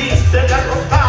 quisiste derrotar.